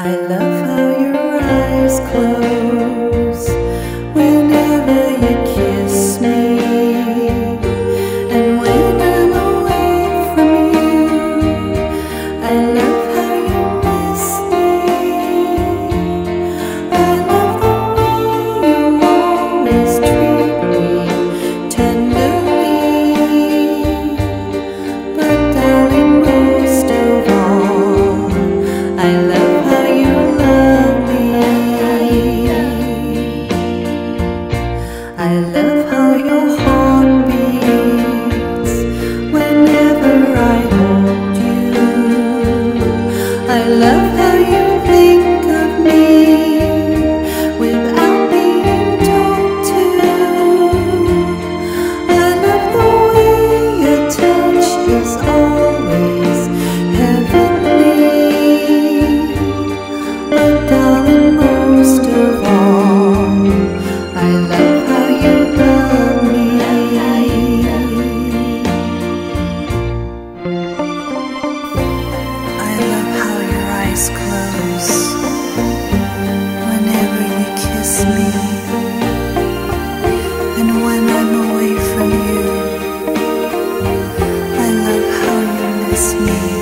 I love how your eyes close. I love how you me.